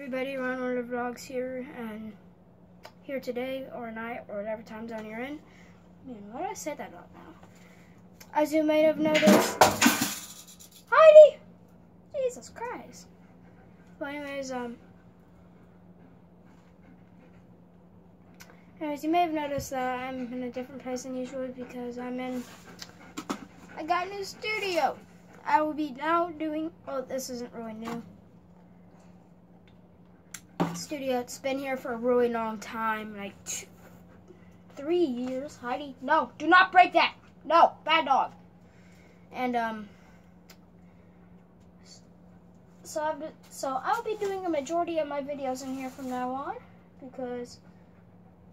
everybody, Ryan Warner Vlogs here, and here today, or night, or whatever time zone you're in. Man, why did I say that out now? As you may have noticed, Heidi! Jesus Christ. But anyways, um, anyways, you may have noticed that I'm in a different place than usual because I'm in, I got a new studio. I will be now doing, oh, this isn't really new studio. It's been here for a really long time, like two, three years. Heidi, no, do not break that. No, bad dog. And um, so been, so I'll be doing a majority of my videos in here from now on because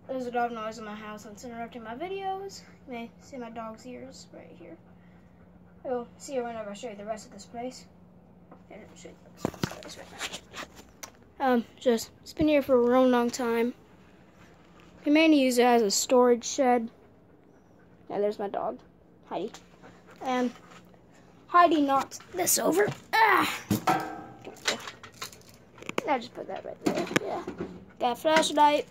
there's a dog noise in my house and it's interrupting my videos. You may see my dog's ears right here. You'll see her whenever I show you the rest of this place. And show you this place right now. Um, just, it's been here for a real long time. We mainly use it as a storage shed. Yeah, there's my dog, Heidi. And Heidi knocked this over. Ah! Now just put that right there. Yeah. Got a flashlight,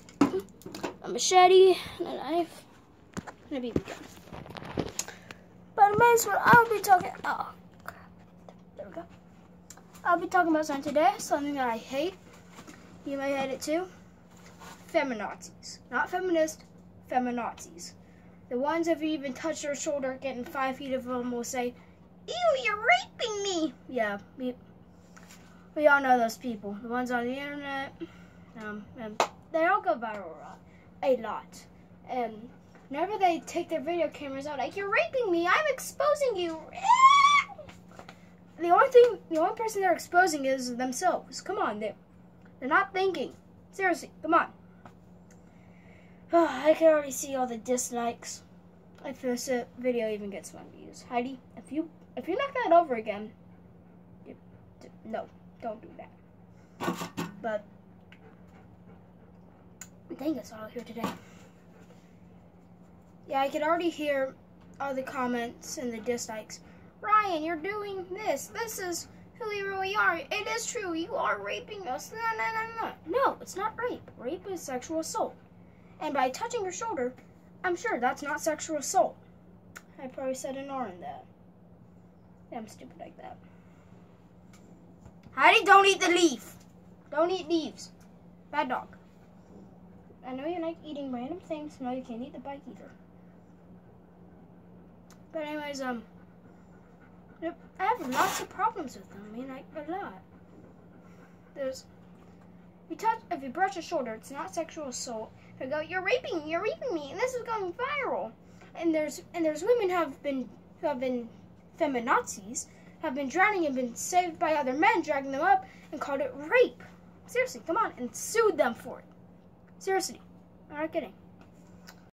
a machete, and a knife, and a BB gun. But the main what I'll be talking. Oh, there we go. I'll be talking about something today, something that I hate. You may hate it too. Feminazis. Not feminist, feminazis. The ones you even touch their shoulder, getting five feet of them will say, Ew, you're raping me! Yeah, we, we all know those people. The ones on the internet, um, and they all go viral a lot. And whenever they take their video cameras out, like, you're raping me, I'm exposing you. The only thing, the only person they're exposing is themselves. Come on, they they're not thinking. Seriously, come on. Oh, I can already see all the dislikes. If this uh, video even gets one views. Heidi, if you if you knock that over again, you, no, don't do that. But I think that's all here today. Yeah, I can already hear all the comments and the dislikes. Ryan, you're doing this. This is really are. It is true. You are raping us. No, no, no, no. No, it's not rape. Rape is sexual assault. And by touching your shoulder, I'm sure that's not sexual assault. I probably said an R in that. I'm stupid like that. Heidi, don't eat the leaf. Don't eat leaves. Bad dog. I know you like eating random things. No, you can't eat the bike either. But anyways, um, Have lots of problems with them. I mean, like a lot. There's, you touch if you brush a shoulder, it's not sexual assault. They go, you're raping you're raping me, and this is going viral. And there's and there's women have been who have been feminazis, have been drowning and been saved by other men, dragging them up and called it rape. Seriously, come on, and sued them for it. Seriously, I'm not kidding.